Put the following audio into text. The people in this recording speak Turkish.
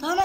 Tamam